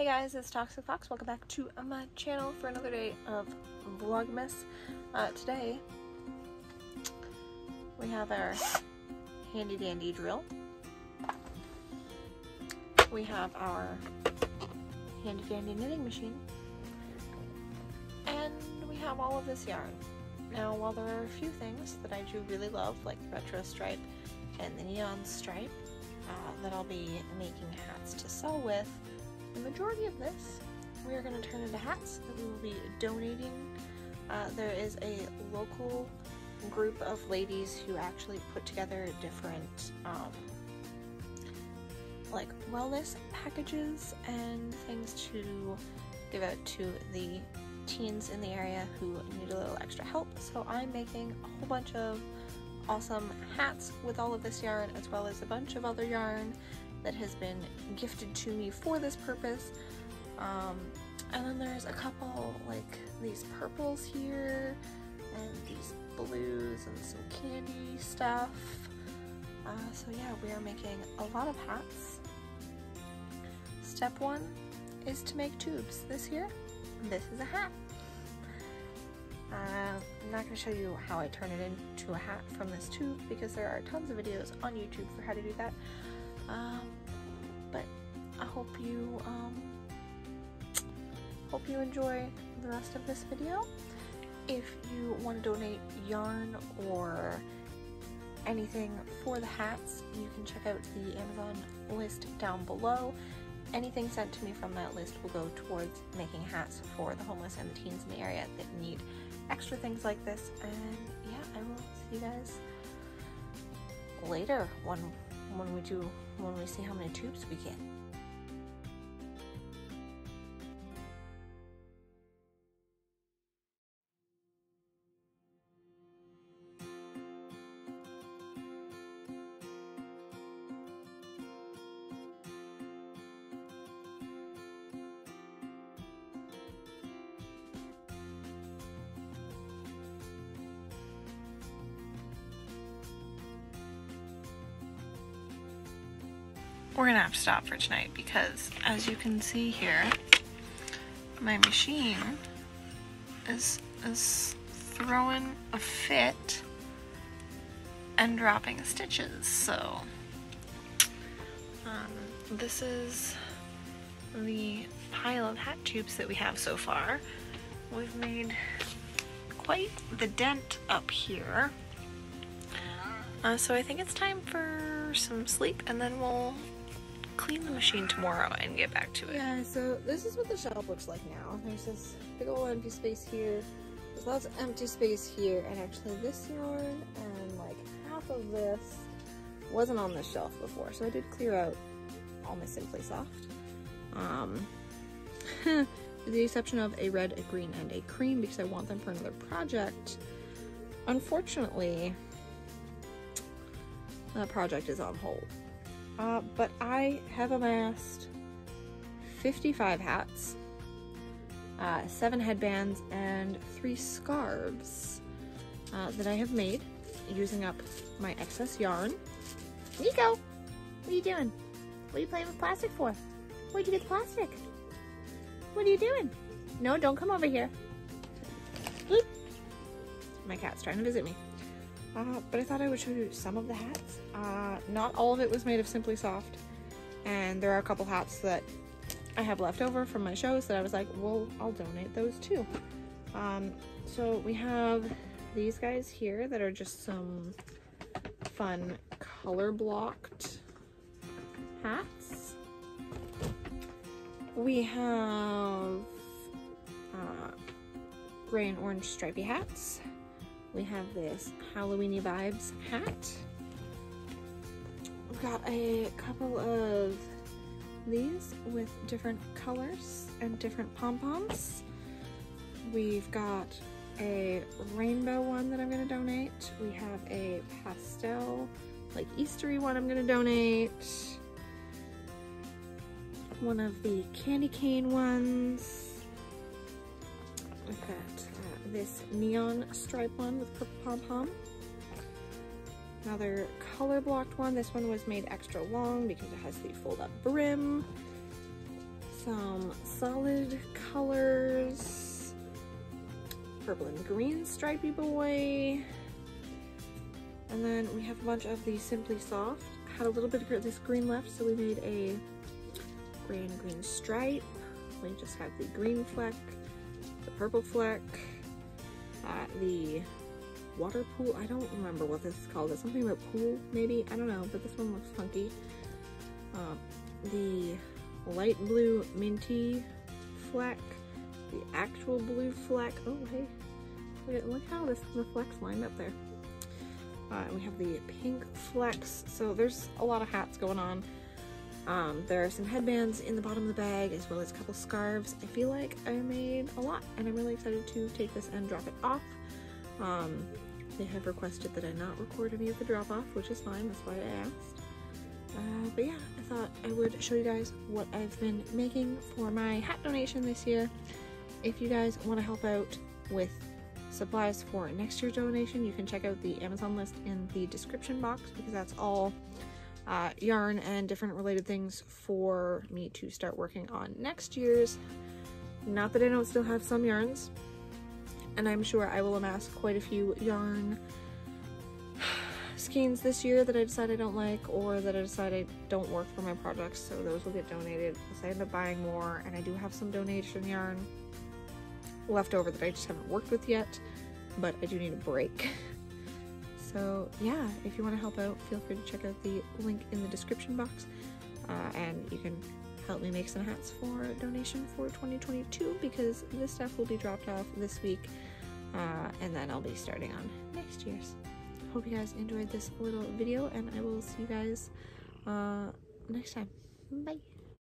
Hey guys, it's Toxik Fox. Welcome back to my channel for another day of Vlogmas. Uh, today, we have our handy dandy drill. We have our handy dandy knitting machine. And we have all of this yarn. Now, while there are a few things that I do really love, like the retro stripe and the neon stripe, uh, that I'll be making hats to sell with, the majority of this we are going to turn into hats that we will be donating. Uh, there is a local group of ladies who actually put together different um, like wellness packages and things to give out to the teens in the area who need a little extra help. So I'm making a whole bunch of awesome hats with all of this yarn as well as a bunch of other yarn that has been gifted to me for this purpose. Um, and then there's a couple like these purples here and these blues and some candy stuff. Uh, so yeah, we are making a lot of hats. Step one is to make tubes. This here, this is a hat. Uh, I'm not going to show you how I turn it into a hat from this tube because there are tons of videos on YouTube for how to do that. Um, but I hope you um, hope you enjoy the rest of this video. If you want to donate yarn or anything for the hats, you can check out the Amazon list down below. Anything sent to me from that list will go towards making hats for the homeless and the teens in the area that need extra things like this. And yeah, I will see you guys later when when we do when we see how many tubes we get. We're gonna have to stop for tonight because as you can see here, my machine is, is throwing a fit and dropping stitches. So um, this is the pile of hat tubes that we have so far. We've made quite the dent up here. Uh, so I think it's time for some sleep and then we'll clean the machine tomorrow and get back to it. Yeah, so this is what the shelf looks like now. There's this big old empty space here. There's lots of empty space here, and actually this yarn and like half of this wasn't on the shelf before, so I did clear out all my Simply Soft. Um, with the exception of a red, a green, and a cream because I want them for another project. Unfortunately, that project is on hold. Uh, but I have amassed 55 hats, uh, 7 headbands, and 3 scarves uh, that I have made using up my excess yarn. Nico, what are you doing? What are you playing with plastic for? Where'd you get the plastic? What are you doing? No, don't come over here. My cat's trying to visit me. Uh, but I thought I would show you some of the hats. Uh, not all of it was made of Simply Soft, and there are a couple hats that I have left over from my shows that I was like, well, I'll donate those too. Um, so we have these guys here that are just some fun color blocked hats. We have uh, gray and orange stripy hats we have this Halloweeny vibes hat. We've got a couple of these with different colors and different pom-poms. We've got a rainbow one that I'm going to donate. We have a pastel, like Eastery one I'm going to donate. One of the candy cane ones. We've got uh, this neon stripe one with purple pom-pom. Another color blocked one. This one was made extra long because it has the fold up brim. some solid colors. Purple and green stripey boy. And then we have a bunch of the Simply Soft. Had a little bit of this green left, so we made a gray and green stripe. We just have the green fleck, purple fleck, uh, the water pool. I don't remember what this is called. It's something about pool, maybe? I don't know, but this one looks funky. Uh, the light blue minty fleck, the actual blue fleck. Oh, hey, look, at, look how this the flecks lined up there. Uh, and we have the pink flecks. So there's a lot of hats going on. Um, there are some headbands in the bottom of the bag as well as a couple scarves. I feel like I made a lot and I'm really excited to take this and drop it off. Um, they have requested that I not record any of the drop off, which is fine, that's why I asked. Uh, but yeah, I thought I would show you guys what I've been making for my hat donation this year. If you guys want to help out with supplies for next year's donation, you can check out the Amazon list in the description box because that's all uh, yarn and different related things for me to start working on next year's. Not that I don't still have some yarns, and I'm sure I will amass quite a few yarn skeins this year that I decide I don't like or that I decide I don't work for my projects, so those will get donated unless I end up buying more, and I do have some donation yarn left over that I just haven't worked with yet, but I do need a break. So yeah, if you want to help out, feel free to check out the link in the description box, uh, and you can help me make some hats for donation for 2022 because this stuff will be dropped off this week, uh, and then I'll be starting on next year's. Hope you guys enjoyed this little video, and I will see you guys uh, next time. Bye.